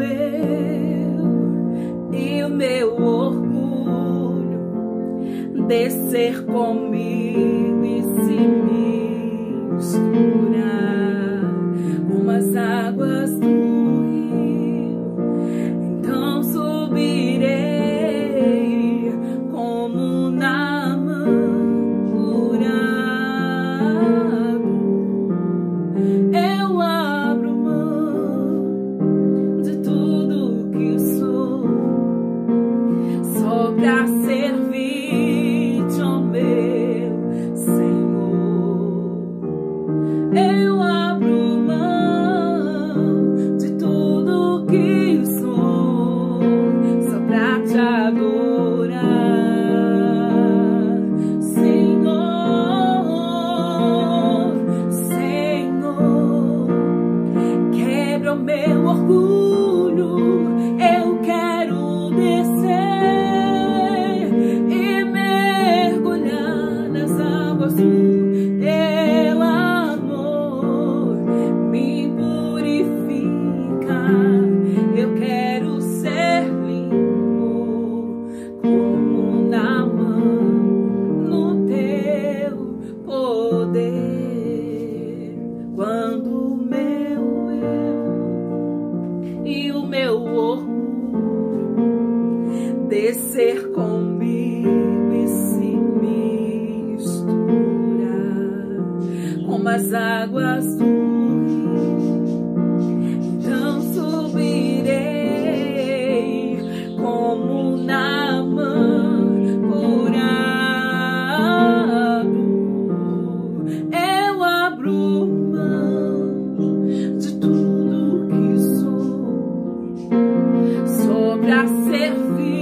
eu e o meu orgulho descer comigo e se misturar Quebra o meu orgulho, eu quero descer e mergulhar nas águas do teu amor. Me purifica, eu quero ser limpo como na mão no teu poder. Quando descer comigo e se misturar com as águas do rio. Então subirei como namorado. Eu abro mão de tudo que sou, só pra servir-te,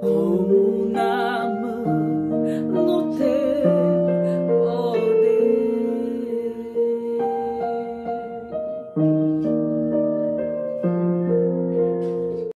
Oh.